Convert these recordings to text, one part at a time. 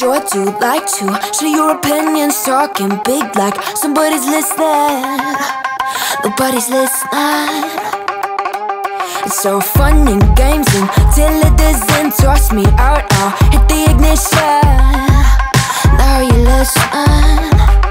sure do like to share your opinions, talking big like somebody's listening. Nobody's listening. It's so fun and games until it doesn't toss me out. I'll hit the ignition. Now you listen.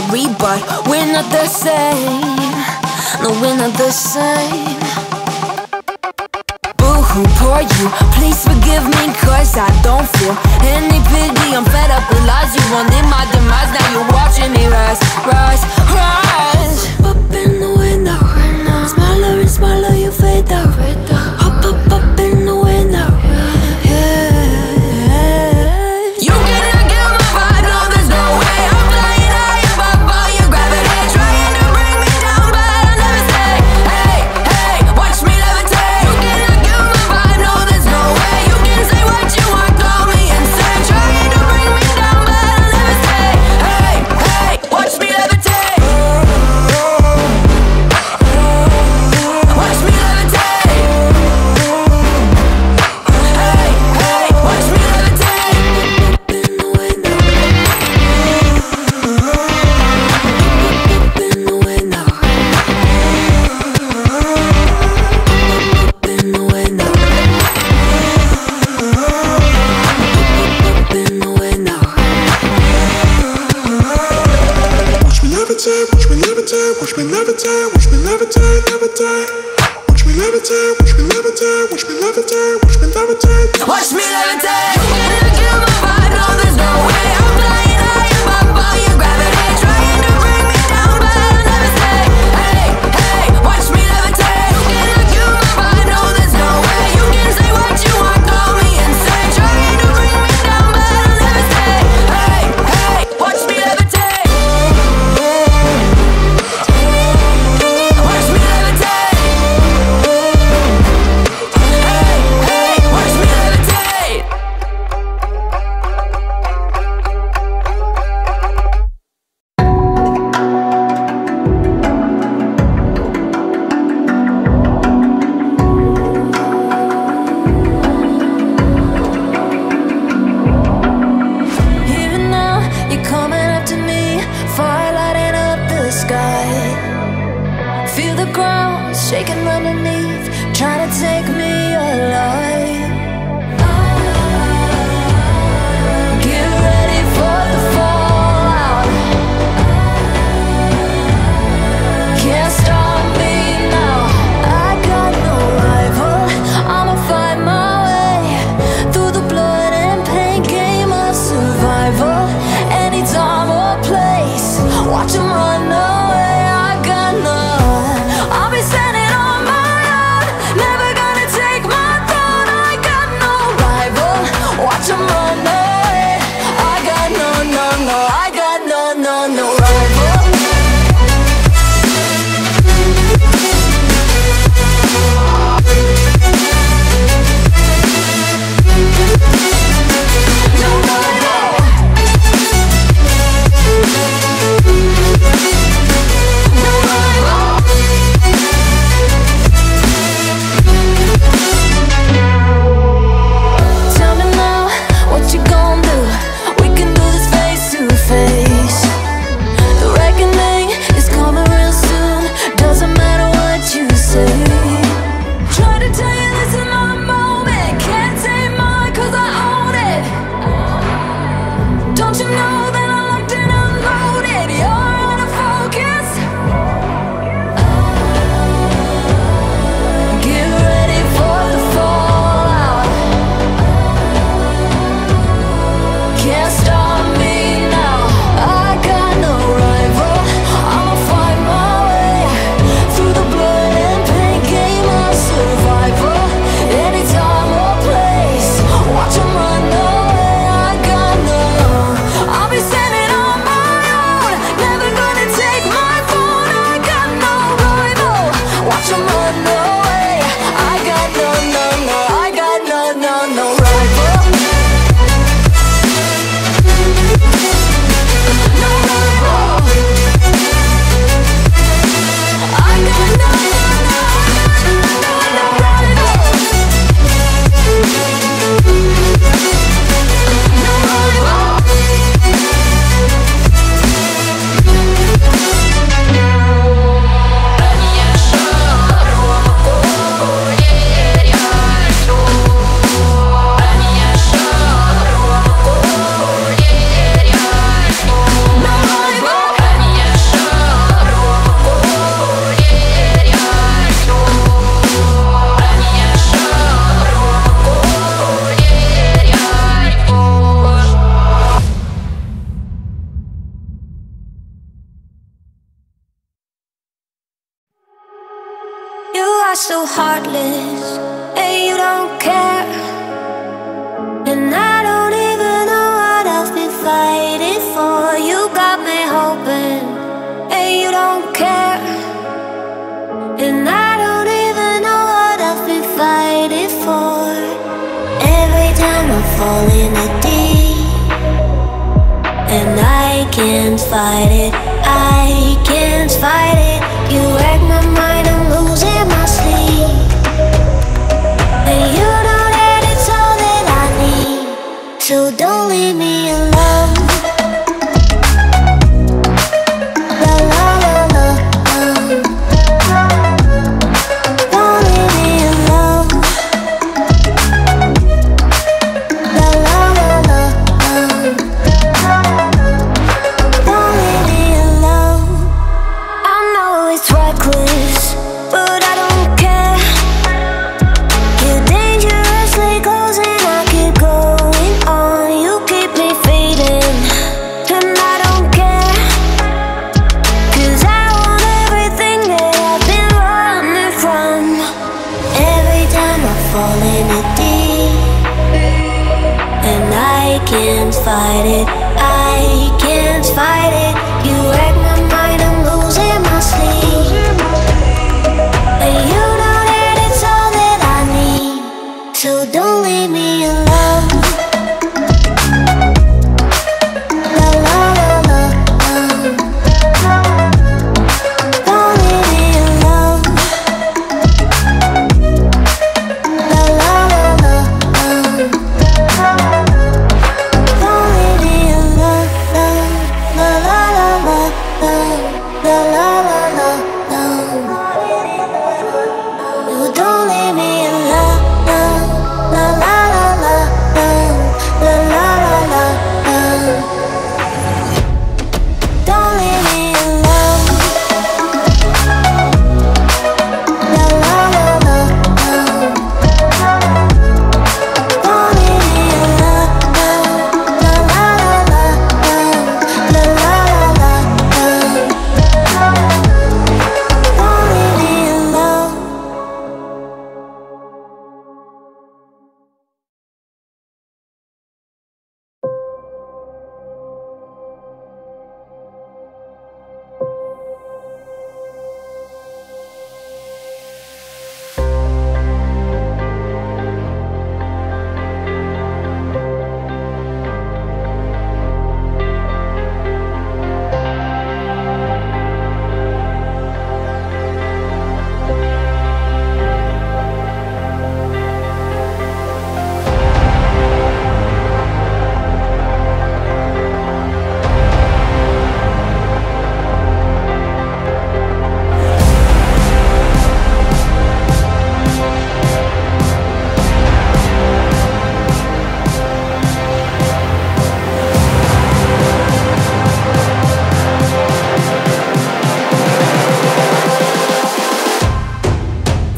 sorry, but we're not the same. No, we're not the same. Boo hoo, poor you. Please forgive me, cause I don't feel any pity. I'm fed up with lies. You wanted my demise. Now you're watching me rise, rise, rise. Up in the window, smaller and smaller, you fade out. Up, up, up. shaking underneath, trying to take me alive. fall in a deep And I can't fight it, I can't fight it. fight it. I can't fight it.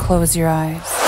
close your eyes.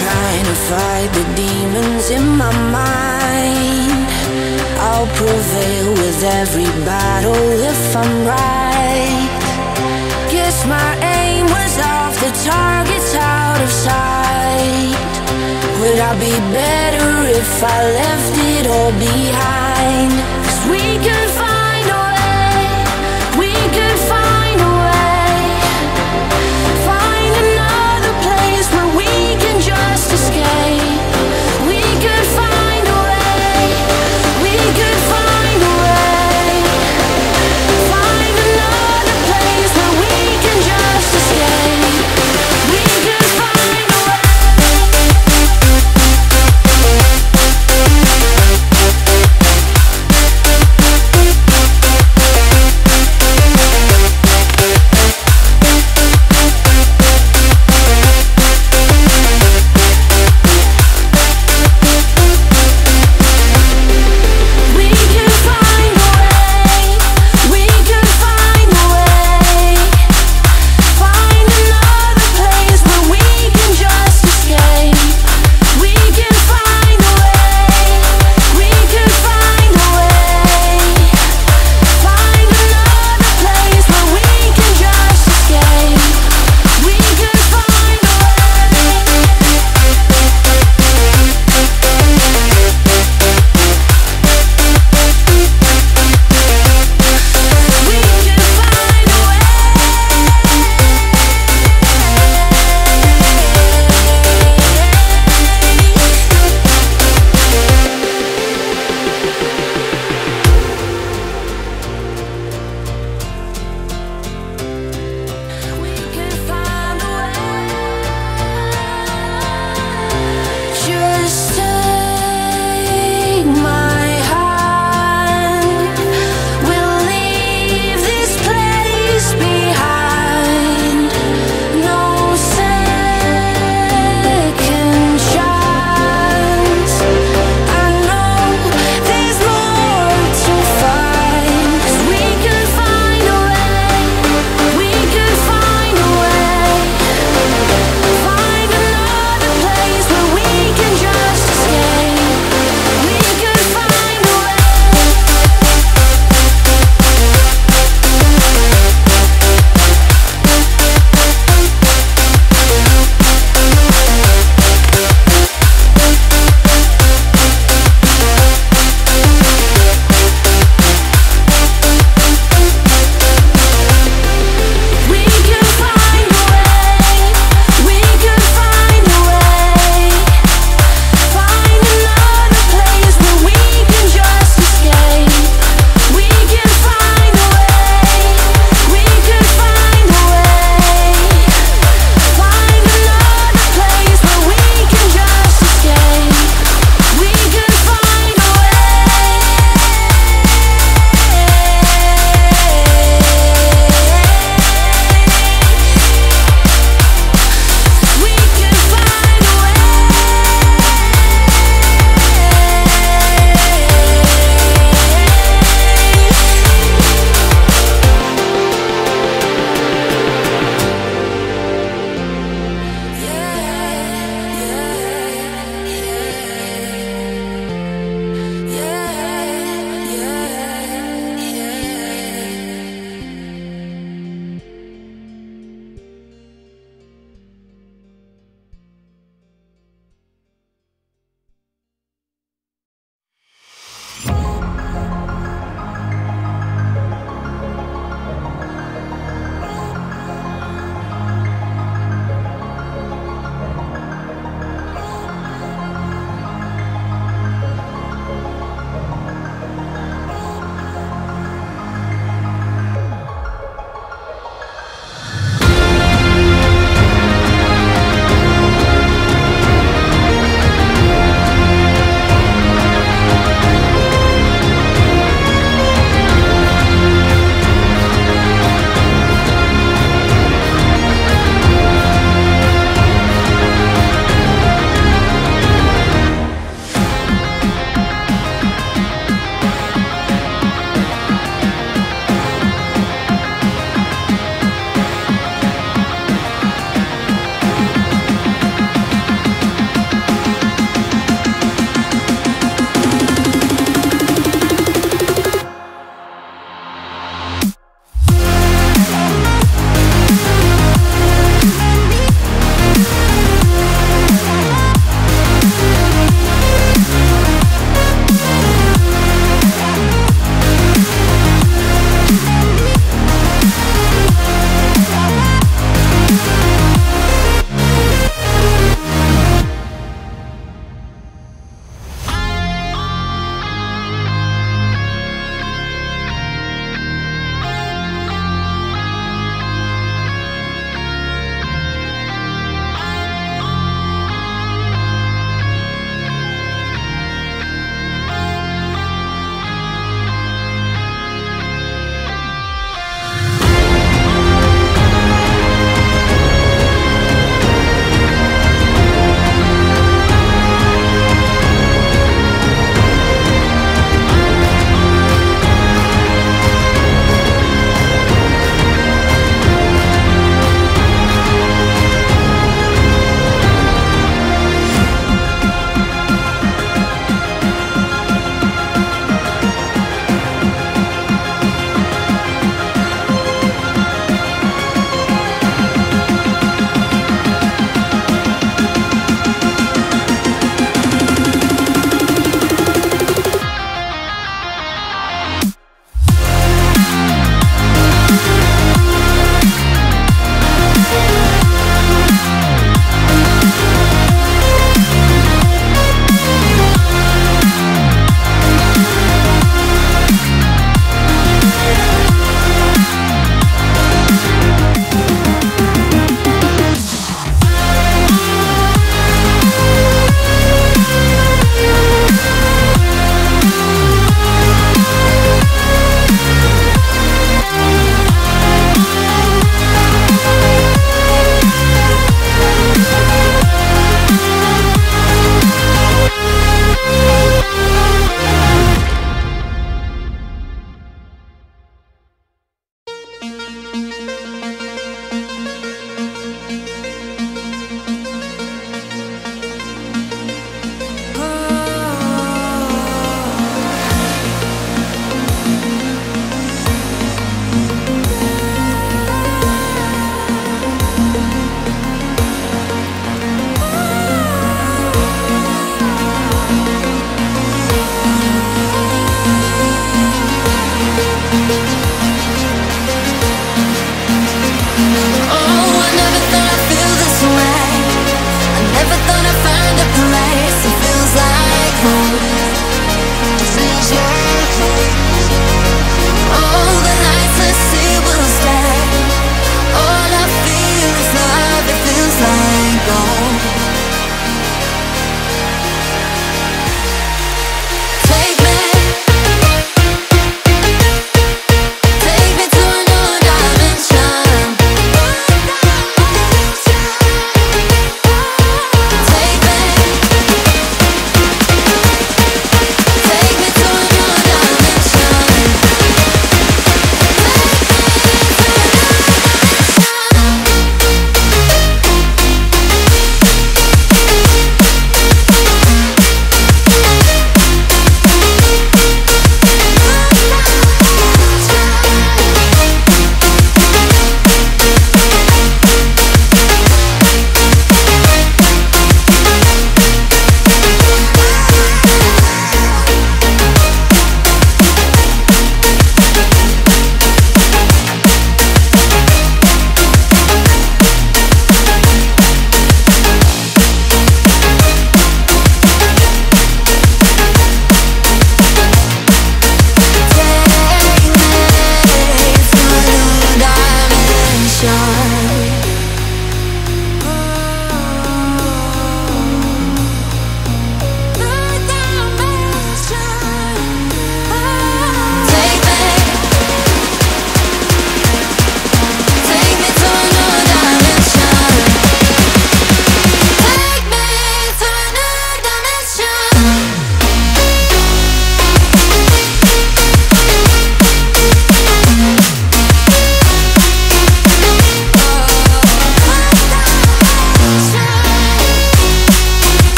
Trying to fight the demons in my mind. I'll prevail with every battle if I'm right. Guess my aim was off, the target's out of sight. Would I be better if I left it all behind? 'Cause we can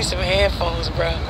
need some headphones, bro.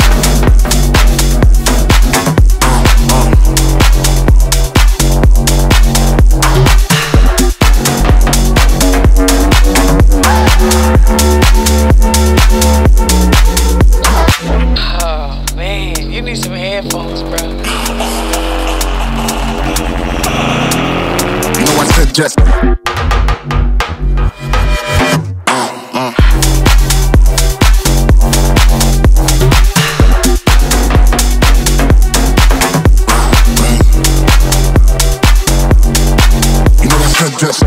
just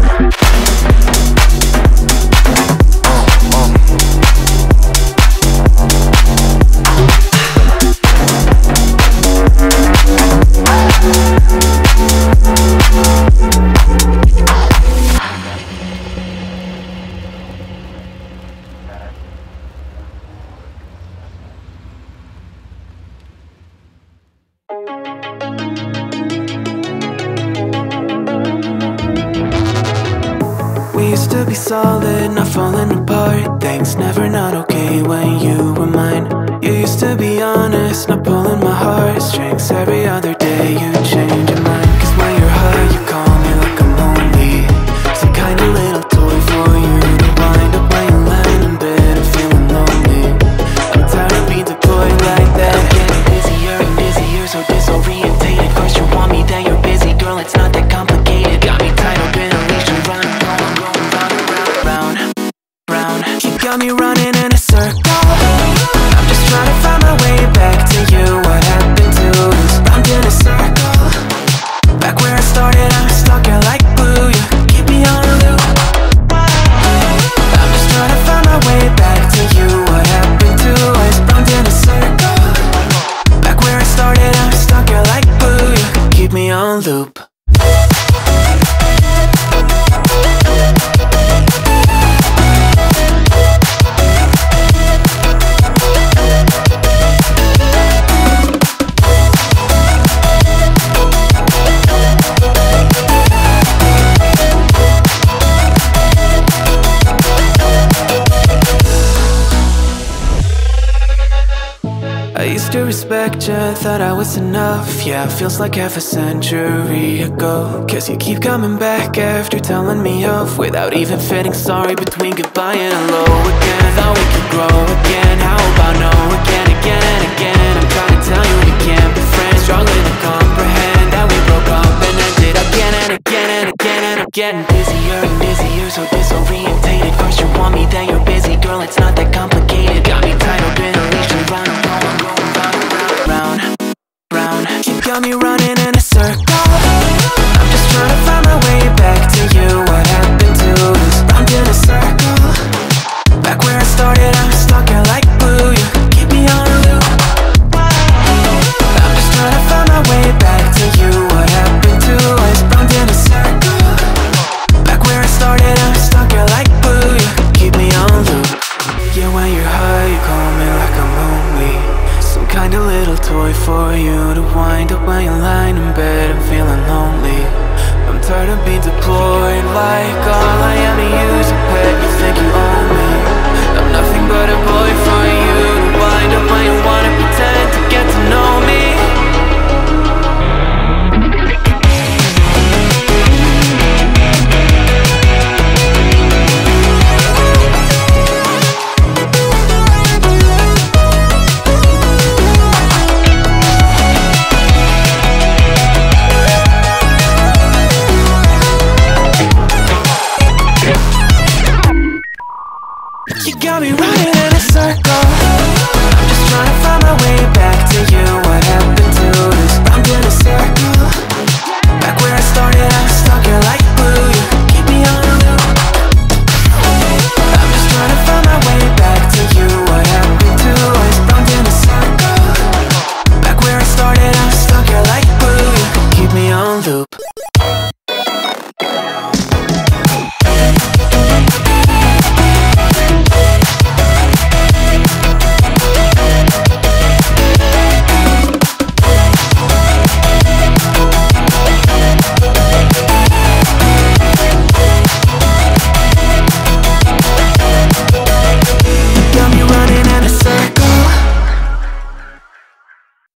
thought I was enough. Yeah, feels like half a century ago. Cause you keep coming back after telling me off Without even fitting sorry between goodbye and hello again. Thought we could grow again, how about no again, again and again? I'm trying to tell you we can't be friends. Struggling to comprehend that we broke up and ended again and again and again And I'm getting busier and busier, so disorientated. First you want me, then you're busy, girl it's not that complicated. Got me tied in a leash, run away. got me running in a circle. I'm just trying to find my way back to you. What happened to us? Round in a circle. Back where I started be deployed like all I am to you.